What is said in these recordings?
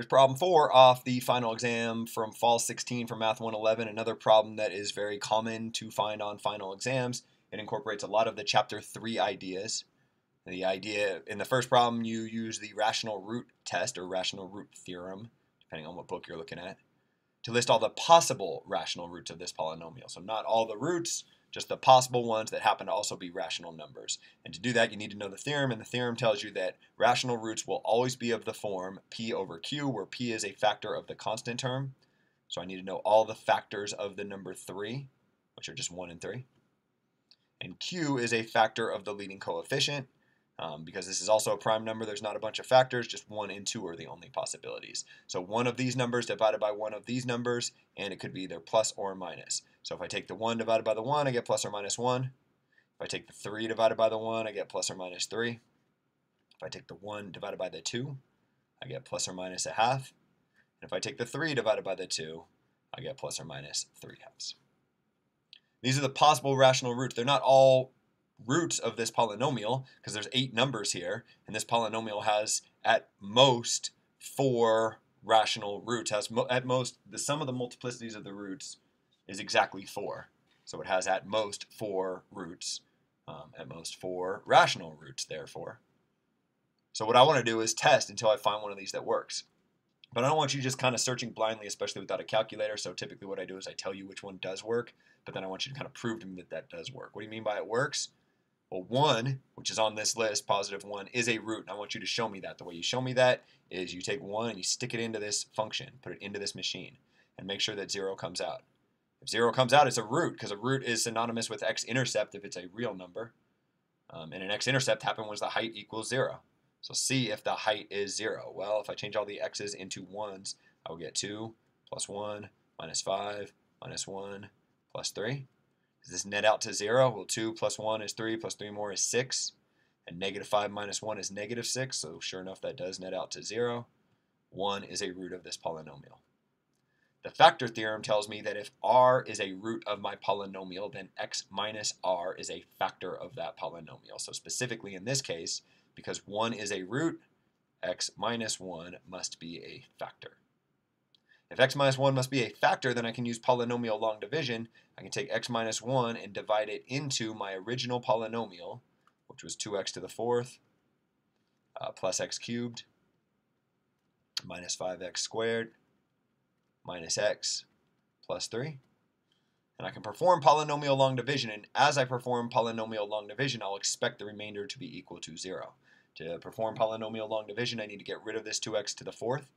Here's problem four off the final exam from fall 16 for Math 111. Another problem that is very common to find on final exams. It incorporates a lot of the chapter three ideas. The idea in the first problem, you use the rational root test or rational root theorem, depending on what book you're looking at, to list all the possible rational roots of this polynomial. So not all the roots, just the possible ones that happen to also be rational numbers. And to do that, you need to know the theorem, and the theorem tells you that rational roots will always be of the form p over q, where p is a factor of the constant term. So I need to know all the factors of the number 3, which are just 1 and 3. And q is a factor of the leading coefficient, um, because this is also a prime number, there's not a bunch of factors, just 1 and 2 are the only possibilities. So one of these numbers divided by one of these numbers, and it could be either plus or minus. So if I take the 1 divided by the 1, I get plus or minus 1. If I take the 3 divided by the 1, I get plus or minus 3. If I take the 1 divided by the 2, I get plus or minus a half. And if I take the 3 divided by the 2, I get plus or minus 3 halves. These are the possible rational roots. They're not all roots of this polynomial because there's eight numbers here, and this polynomial has at most four rational roots. Has mo at most the sum of the multiplicities of the roots is exactly 4. So it has at most 4 roots, um, at most 4 rational roots, therefore. So what I want to do is test until I find one of these that works. But I don't want you just kind of searching blindly, especially without a calculator. So typically what I do is I tell you which one does work, but then I want you to kind of prove to me that that does work. What do you mean by it works? Well, 1, which is on this list, positive 1, is a root. And I want you to show me that. The way you show me that is you take 1 and you stick it into this function, put it into this machine, and make sure that 0 comes out. If 0 comes out, it's a root because a root is synonymous with x-intercept if it's a real number. Um, and an x-intercept happened when the height equals 0. So see if the height is 0. Well, if I change all the x's into 1s, I will get 2 plus 1 minus 5 minus 1 plus 3. Does this net out to 0? Well, 2 plus 1 is 3, plus 3 more is 6. And negative 5 minus 1 is negative 6, so sure enough, that does net out to 0. 1 is a root of this polynomial. The factor theorem tells me that if r is a root of my polynomial, then x minus r is a factor of that polynomial. So specifically in this case, because 1 is a root, x minus 1 must be a factor. If x minus 1 must be a factor, then I can use polynomial long division. I can take x minus 1 and divide it into my original polynomial, which was 2x to the fourth uh, plus x cubed minus 5x squared minus x plus 3. And I can perform polynomial long division, and as I perform polynomial long division, I'll expect the remainder to be equal to 0. To perform polynomial long division, I need to get rid of this 2x to the fourth.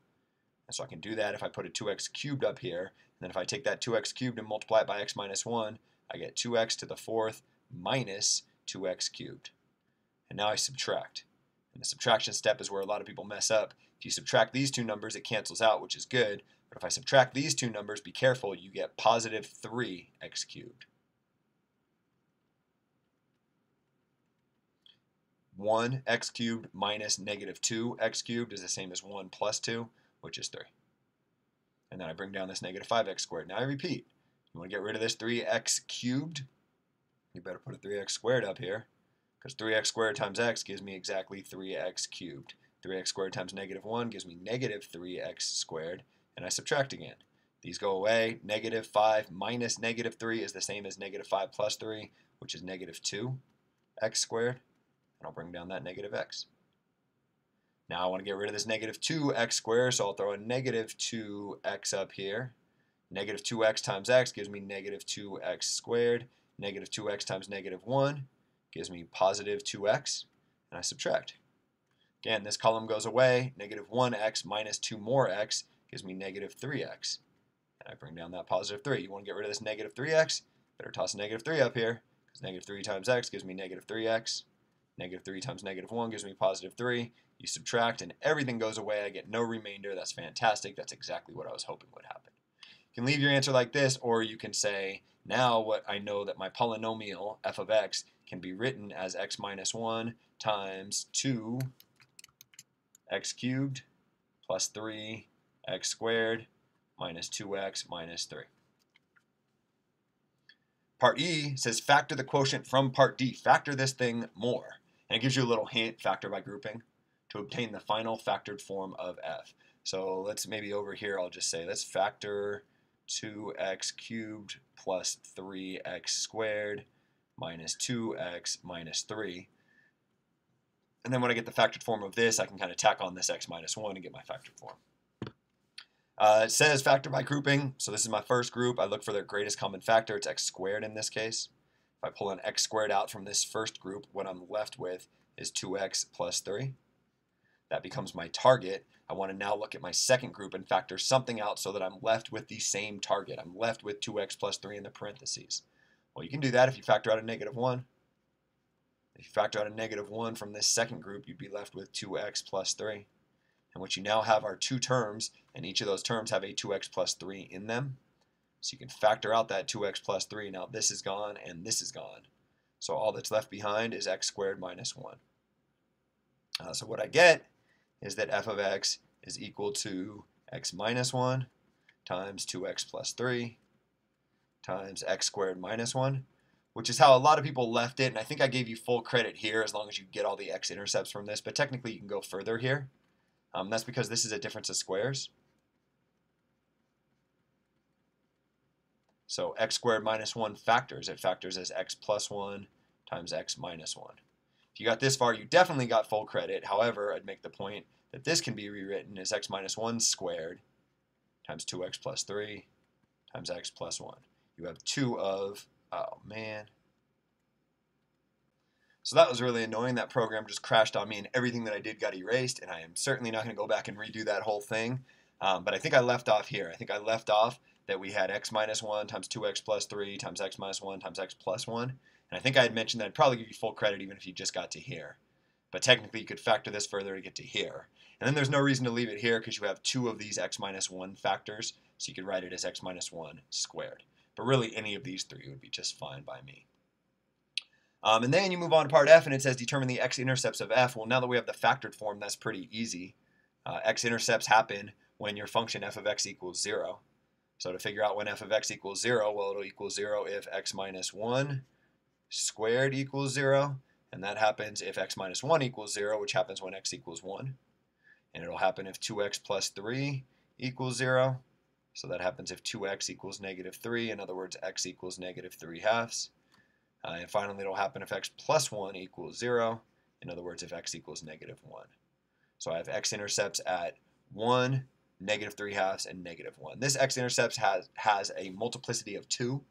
And so I can do that if I put a 2x cubed up here. And then if I take that 2x cubed and multiply it by x minus 1, I get 2x to the fourth minus 2x cubed. And now I subtract. And the subtraction step is where a lot of people mess up. If you subtract these two numbers, it cancels out, which is good. But if I subtract these two numbers, be careful, you get positive 3x cubed. 1 x cubed minus negative 2 x cubed is the same as 1 plus 2, which is 3. And then I bring down this negative 5x squared. Now I repeat. You want to get rid of this 3x cubed? You better put a 3x squared up here. Because 3x squared times x gives me exactly 3x cubed. 3x squared times negative 1 gives me negative 3x squared and I subtract again. These go away. Negative 5 minus negative 3 is the same as negative 5 plus 3, which is negative 2 x squared. And I'll bring down that negative x. Now I want to get rid of this negative 2x squared, so I'll throw a negative 2x up here. Negative 2x times x gives me negative 2x squared. Negative 2x times negative 1 gives me positive 2x, and I subtract. Again, this column goes away. Negative 1x minus 2 more x gives me negative 3x. And I bring down that positive 3. You want to get rid of this negative 3x? Better toss negative 3 up here, because negative 3 times x gives me negative 3x. Negative 3 times negative 1 gives me positive 3. You subtract, and everything goes away. I get no remainder. That's fantastic. That's exactly what I was hoping would happen. You can leave your answer like this, or you can say, now what I know that my polynomial, f of x, can be written as x minus 1 times 2 x cubed plus 3 x squared minus 2x minus 3. Part E says factor the quotient from part D. Factor this thing more. And it gives you a little hint, factor by grouping, to obtain the final factored form of f. So let's maybe over here, I'll just say let's factor 2x cubed plus 3x squared minus 2x minus 3. And then when I get the factored form of this, I can kind of tack on this x minus 1 and get my factored form. Uh, it says factor by grouping. So this is my first group. I look for their greatest common factor. It's x squared in this case. If I pull an x squared out from this first group, what I'm left with is 2x plus 3. That becomes my target. I want to now look at my second group and factor something out so that I'm left with the same target. I'm left with 2x plus 3 in the parentheses. Well, you can do that if you factor out a negative 1. If you factor out a negative 1 from this second group, you'd be left with 2x plus 3. And what you now have are two terms, and each of those terms have a 2x plus 3 in them. So you can factor out that 2x plus 3. Now this is gone, and this is gone. So all that's left behind is x squared minus 1. Uh, so what I get is that f of x is equal to x minus 1 times 2x plus 3 times x squared minus 1, which is how a lot of people left it. And I think I gave you full credit here as long as you get all the x-intercepts from this. But technically, you can go further here. Um, that's because this is a difference of squares. So x squared minus 1 factors. It factors as x plus 1 times x minus 1. If you got this far, you definitely got full credit. However, I'd make the point that this can be rewritten as x minus 1 squared times 2x plus 3 times x plus 1 you have two of, oh man. So that was really annoying. That program just crashed on me and everything that I did got erased and I am certainly not going to go back and redo that whole thing. Um, but I think I left off here. I think I left off that we had x minus 1 times 2x plus 3 times x minus 1 times x plus 1. And I think I had mentioned that I'd probably give you full credit even if you just got to here. But technically you could factor this further to get to here. And then there's no reason to leave it here because you have two of these x minus 1 factors. So you could write it as x minus 1 squared. But really, any of these three would be just fine by me. Um, and then you move on to part F, and it says determine the x-intercepts of F. Well, now that we have the factored form, that's pretty easy. Uh, x-intercepts happen when your function f of x equals 0. So to figure out when f of x equals 0, well, it'll equal 0 if x minus 1 squared equals 0. And that happens if x minus 1 equals 0, which happens when x equals 1. And it'll happen if 2x plus 3 equals 0. So that happens if 2x equals negative 3. In other words, x equals negative 3 halves. Uh, and finally, it'll happen if x plus 1 equals 0. In other words, if x equals negative 1. So I have x-intercepts at 1, negative 3 halves, and negative 1. This x-intercepts has, has a multiplicity of 2,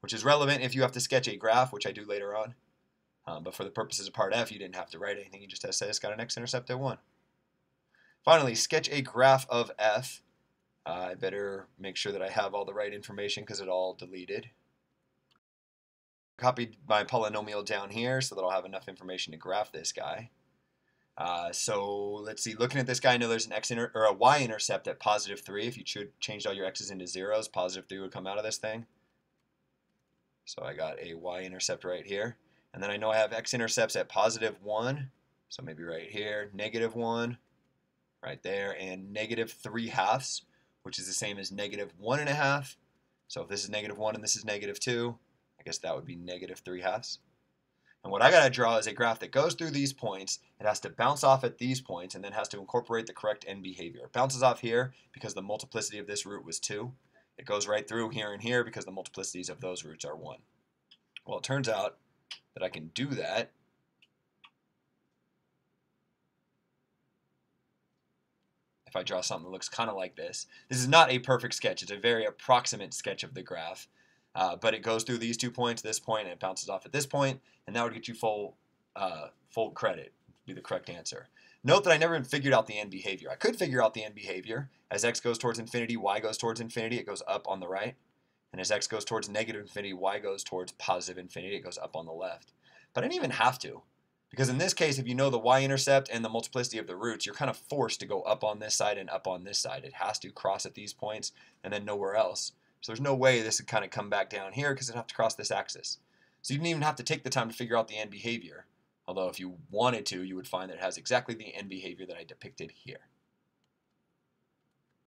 which is relevant if you have to sketch a graph, which I do later on. Um, but for the purposes of part F, you didn't have to write anything. You just have to say it's got an x-intercept at 1. Finally, sketch a graph of f uh, I better make sure that I have all the right information because it all deleted. Copied my polynomial down here so that I'll have enough information to graph this guy. Uh, so let's see, looking at this guy, I know there's an x or a y-intercept at positive 3. If you changed all your x's into zeros, positive 3 would come out of this thing. So I got a y-intercept right here. And then I know I have x-intercepts at positive 1, so maybe right here, negative 1, right there, and negative 3 halves which is the same as negative 1 and a half. So if this is negative 1 and this is negative 2, I guess that would be negative 3 halves. And what I got to draw is a graph that goes through these points. It has to bounce off at these points and then has to incorporate the correct end behavior. It bounces off here because the multiplicity of this root was 2. It goes right through here and here because the multiplicities of those roots are 1. Well, it turns out that I can do that if I draw something that looks kind of like this. This is not a perfect sketch. It's a very approximate sketch of the graph. Uh, but it goes through these two points, this point, and it bounces off at this point, and that would get you full, uh, full credit, be the correct answer. Note that I never even figured out the end behavior. I could figure out the end behavior. As x goes towards infinity, y goes towards infinity, it goes up on the right. And as x goes towards negative infinity, y goes towards positive infinity, it goes up on the left. But I didn't even have to. Because in this case, if you know the y-intercept and the multiplicity of the roots, you're kind of forced to go up on this side and up on this side. It has to cross at these points and then nowhere else. So there's no way this would kind of come back down here because it'd have to cross this axis. So you didn't even have to take the time to figure out the end behavior. Although if you wanted to, you would find that it has exactly the end behavior that I depicted here.